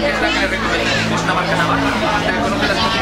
Es la que le recomiendo. Una marca navarra. ¿Te conoces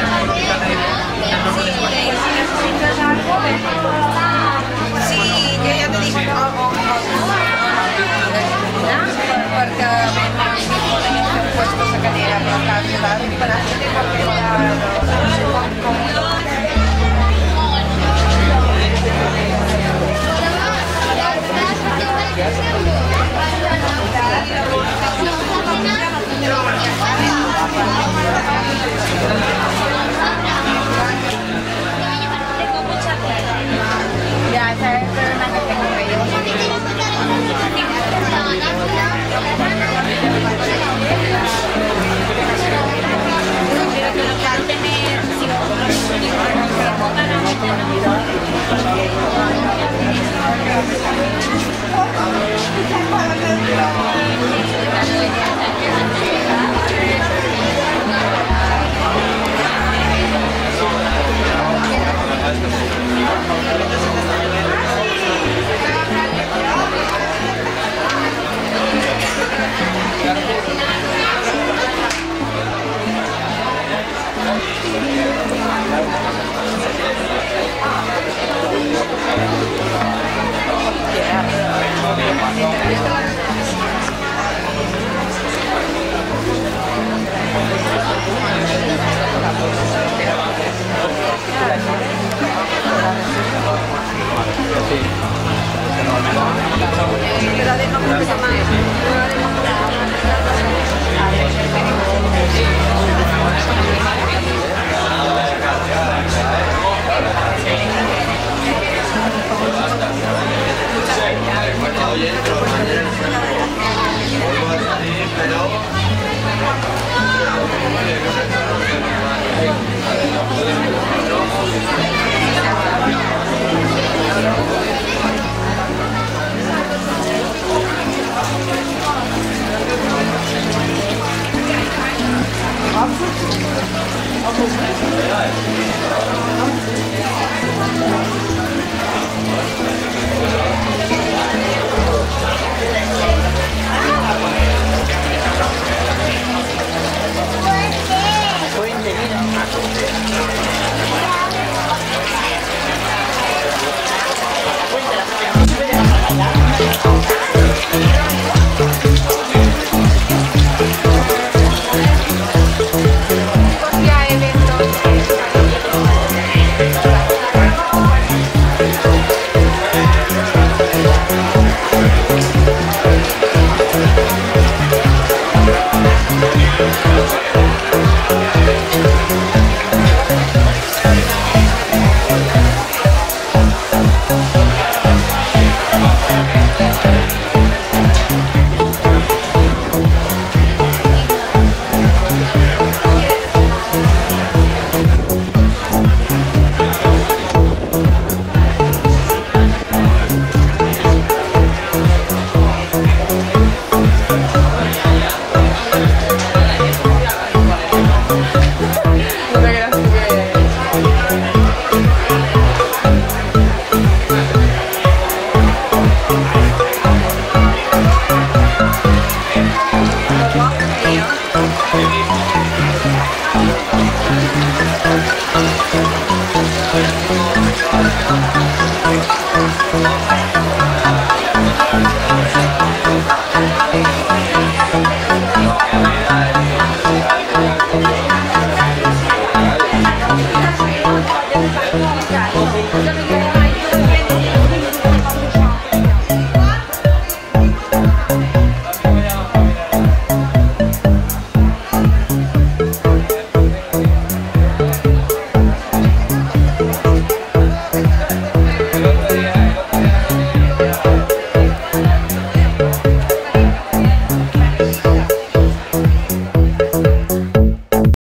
Thank you.